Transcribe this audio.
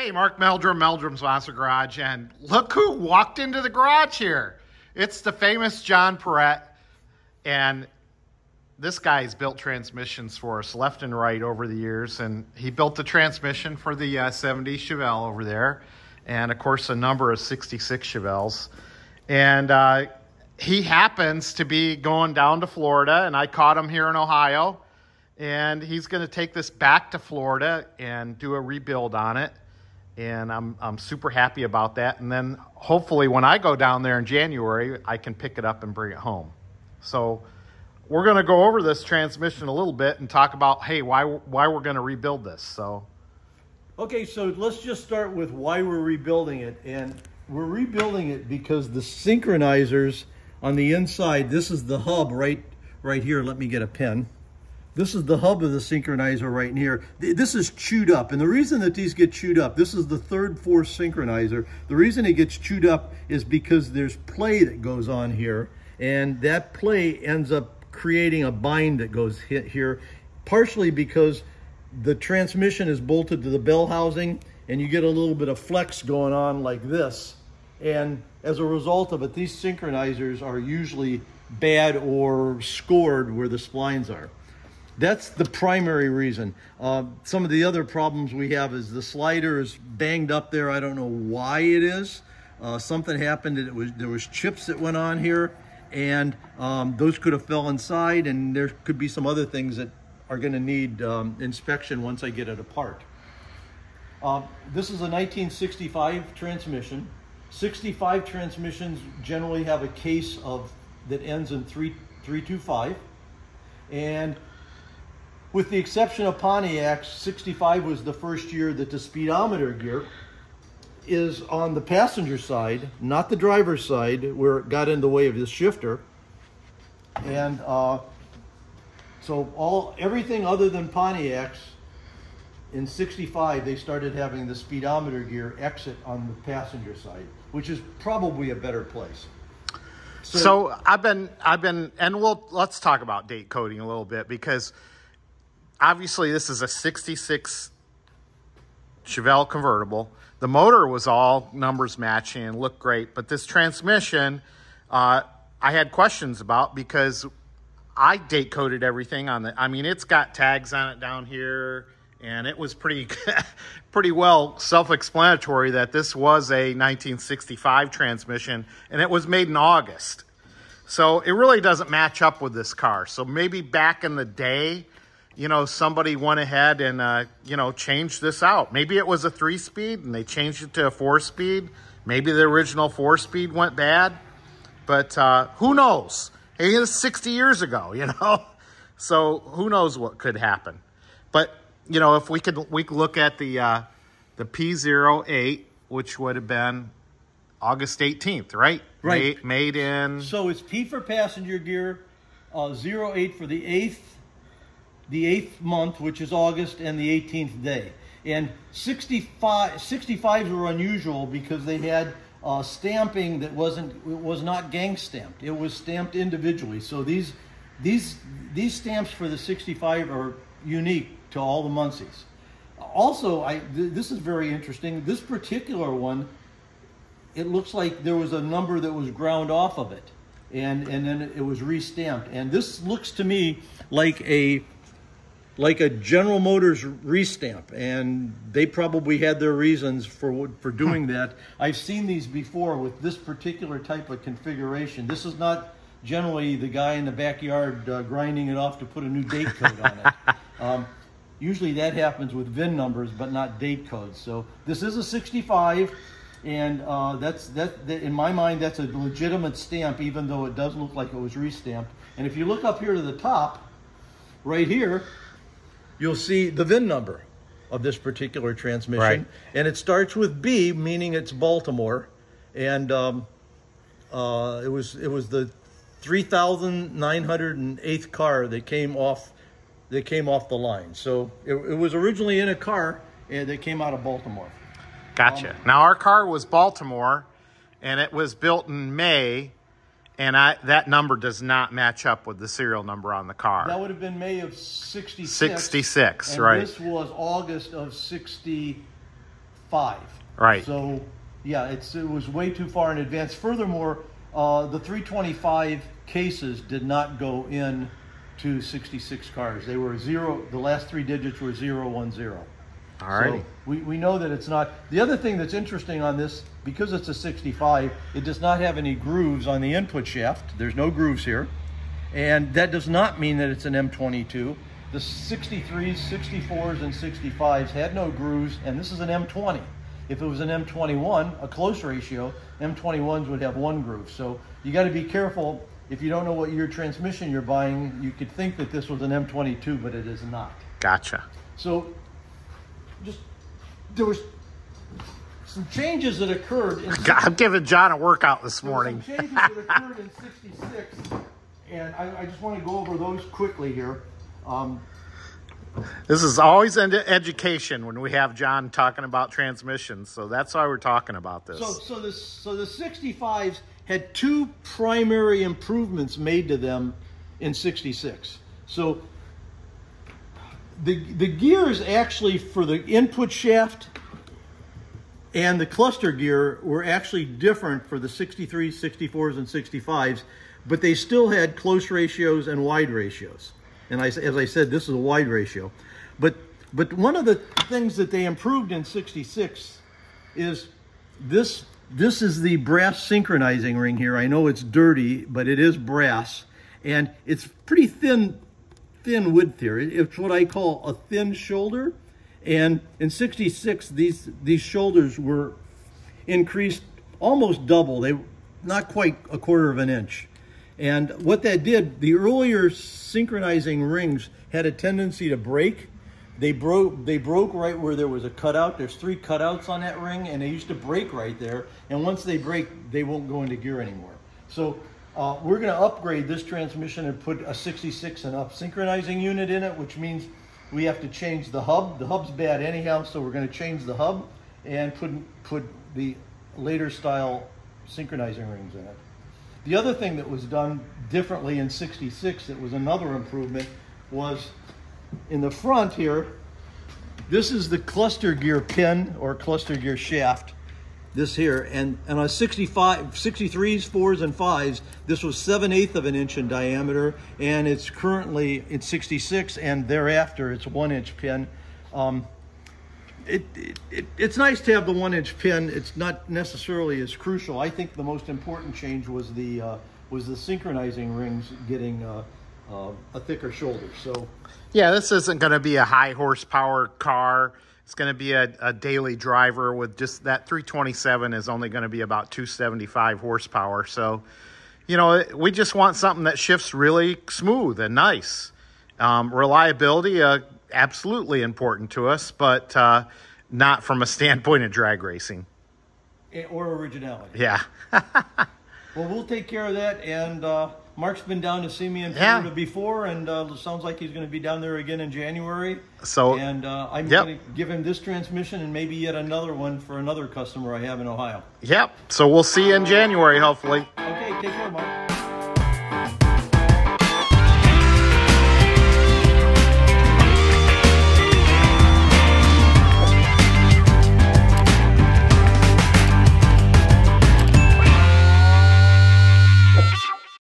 Hey, Mark Meldrum, Meldrum's Monster Garage, and look who walked into the garage here. It's the famous John Perrette, and this guy's built transmissions for us left and right over the years, and he built the transmission for the uh, 70 Chevelle over there, and of course a number of 66 Chevelles, and uh, he happens to be going down to Florida, and I caught him here in Ohio, and he's going to take this back to Florida and do a rebuild on it and I'm I'm super happy about that. And then hopefully when I go down there in January, I can pick it up and bring it home. So we're going to go over this transmission a little bit and talk about hey why why we're going to rebuild this. So okay, so let's just start with why we're rebuilding it, and we're rebuilding it because the synchronizers on the inside. This is the hub right right here. Let me get a pen. This is the hub of the synchronizer right here. This is chewed up. And the reason that these get chewed up, this is the third fourth synchronizer. The reason it gets chewed up is because there's play that goes on here. And that play ends up creating a bind that goes hit here, partially because the transmission is bolted to the bell housing and you get a little bit of flex going on like this. And as a result of it, these synchronizers are usually bad or scored where the splines are. That's the primary reason. Uh, some of the other problems we have is the slider is banged up there. I don't know why it is. Uh, something happened. It was there was chips that went on here, and um, those could have fell inside, and there could be some other things that are going to need um, inspection once I get it apart. Uh, this is a 1965 transmission. 65 transmissions generally have a case of that ends in 3, 325. And with the exception of Pontiac's, 65 was the first year that the speedometer gear is on the passenger side, not the driver's side, where it got in the way of this shifter. And uh, so all everything other than Pontiac's in 65, they started having the speedometer gear exit on the passenger side, which is probably a better place. So, so I've been, I've been, and we'll let's talk about date coding a little bit because obviously this is a 66 Chevelle convertible. The motor was all numbers matching and looked great, but this transmission, uh, I had questions about because I date coded everything on the. I mean, it's got tags on it down here, and it was pretty, pretty well self-explanatory that this was a 1965 transmission, and it was made in August. So it really doesn't match up with this car. So maybe back in the day, you know, somebody went ahead and, uh, you know, changed this out. Maybe it was a three speed and they changed it to a four speed. Maybe the original four speed went bad, but uh, who knows? It was 60 years ago, you know? So who knows what could happen. But, you know, if we could, we could look at the, uh, the P08, which would have been August 18th, right? Right. Made, made in. So it's P for passenger gear, uh, 08 for the 8th the eighth month, which is August, and the 18th day. And 65, 65s were unusual because they had uh, stamping that wasn't was not gang stamped. It was stamped individually. So these these these stamps for the 65 are unique to all the Muncies. Also, I th this is very interesting. This particular one, it looks like there was a number that was ground off of it, and and then it was restamped. And this looks to me like a like a General Motors restamp, and they probably had their reasons for for doing that. I've seen these before with this particular type of configuration. This is not generally the guy in the backyard uh, grinding it off to put a new date code on it. Um, usually that happens with VIN numbers, but not date codes. So this is a 65, and uh, that's that, that. In my mind, that's a legitimate stamp, even though it does look like it was restamped. And if you look up here to the top, right here, you'll see the VIN number of this particular transmission. Right. And it starts with B, meaning it's Baltimore. And um, uh, it was it was the 3,908th car that came off that came off the line. So it, it was originally in a car and that came out of Baltimore. Gotcha. Um, now our car was Baltimore, and it was built in May and I, that number does not match up with the serial number on the car. That would have been May of 66. 66, right. this was August of 65. Right. So, yeah, it's it was way too far in advance. Furthermore, uh, the 325 cases did not go in to 66 cars. They were zero. The last three digits were zero one zero. All righty. So we, we know that it's not. The other thing that's interesting on this, because it's a 65, it does not have any grooves on the input shaft. There's no grooves here. And that does not mean that it's an M22. The 63s, 64s, and 65s had no grooves, and this is an M20. If it was an M21, a close ratio, M21s would have one groove. So you got to be careful. If you don't know what year transmission you're buying, you could think that this was an M22, but it is not. Gotcha. So, just there was some changes that occurred. In, God, I'm giving John a workout this morning. changes that occurred in '66, and I, I just want to go over those quickly here. Um, This is always an education when we have John talking about transmissions. So that's why we're talking about this. so, so this, so the '65s had two primary improvements made to them in '66. So, the the gears actually for the input shaft and the cluster gear were actually different for the 63s, 64s, and 65s, but they still had close ratios and wide ratios. And I, as I said, this is a wide ratio. But, but one of the things that they improved in 66 is this, this is the brass synchronizing ring here. I know it's dirty, but it is brass. And it's pretty thin, thin wood theory. It's what I call a thin shoulder. And in 66, these, these shoulders were increased almost double. They were not quite a quarter of an inch. And what that did, the earlier synchronizing rings had a tendency to break. They broke they broke right where there was a cutout. There's three cutouts on that ring and they used to break right there. And once they break, they won't go into gear anymore. So uh, we're going to upgrade this transmission and put a 66 and up synchronizing unit in it, which means we have to change the hub. The hub's bad anyhow, so we're going to change the hub and put put the later style synchronizing rings in it. The other thing that was done differently in 66 that was another improvement was in the front here, this is the cluster gear pin or cluster gear shaft, this here. And, and on 65, 63s, 4s, and 5s, this was 7 eighths of an inch in diameter, and it's currently in 66, and thereafter it's 1 inch pin. Um, it, it, it, it's nice to have the one inch pin. It's not necessarily as crucial. I think the most important change was the uh, was the synchronizing rings getting uh, uh, a thicker shoulder. So yeah, this isn't going to be a high horsepower car. It's going to be a, a daily driver with just that 327 is only going to be about 275 horsepower. So, you know, we just want something that shifts really smooth and nice. Um, reliability, uh, absolutely important to us, but uh, not from a standpoint of drag racing. or originality. Yeah. Well, we'll take care of that. And uh, Mark's been down to see me in Yeah. Florida before, and uh, sounds like he's going to be down there again in January. So- and uh, I'm Yep. going to give him this transmission and maybe yet another one for another customer I have in Ohio. yep. So we'll see you in January, hopefully. Okay, take care, Mark.